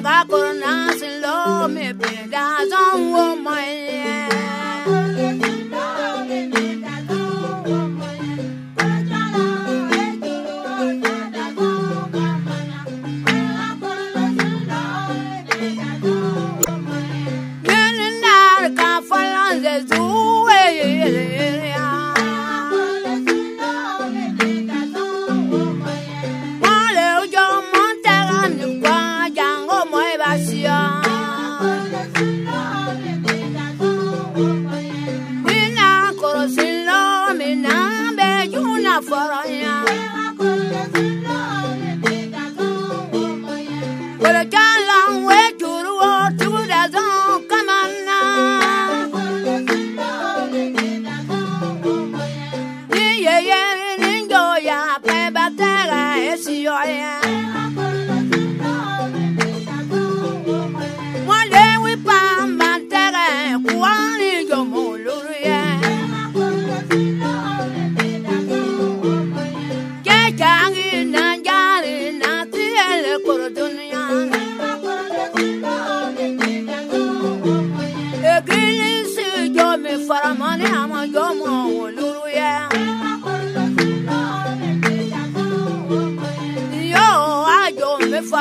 Manga corona sin lo Kolo jala we juru o tugu da zon kamana. Ni ye ye ni yo ya pe batera esi yo ya. Wale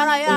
ayo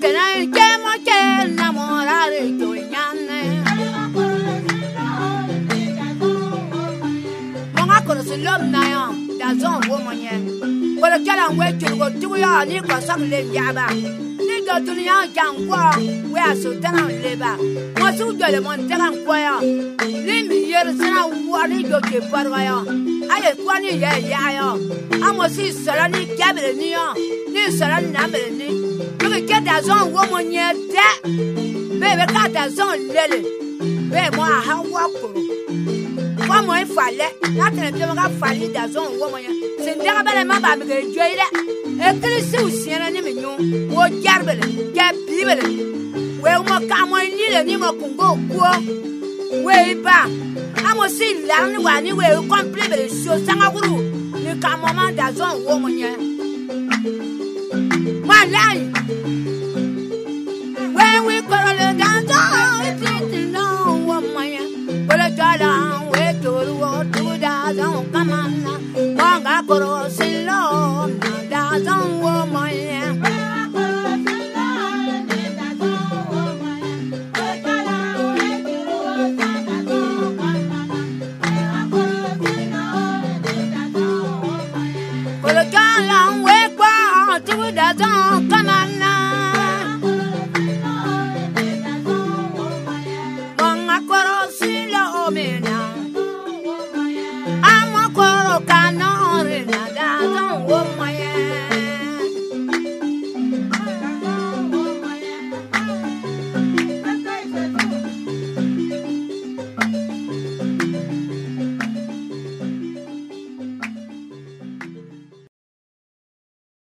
Amo tener que mo che enamorar yo nyane. Mga kolo si lom na yo da zon wo mo nye. Kolo chala we turu wo tu yo ni ko sang le. Ni do dunia jang kwa we aso tana le ba. Mo su jo le mon tana kwa yo. Ni mi yer sana wa ni jo ke parwa yo. Aye kwa ni ye ya yo. Amo si sala ni kabere ni yo. Ni sala ni na ni. Bebe ke da zon wo mo nye de. Bebe ka da zon lele. Be mo a ha wa kuru. Wa mo e fale. Na tene te mo ka fali da zon wo mo nye. Sin daga bele ma ba mi ke joyi de. E krisi u siena ni mi nyu. Wo jarbele. Ke bibele. We mo ka mo ni le ni mo kungo kuo. We ba. Amo si la ni wa ni we komple bele so sanga kuru. Ni ka mo ma da zon wo mo nye. Malai. When Kolokala wekwa tuwe dazon kamana. Bonga korosila omena.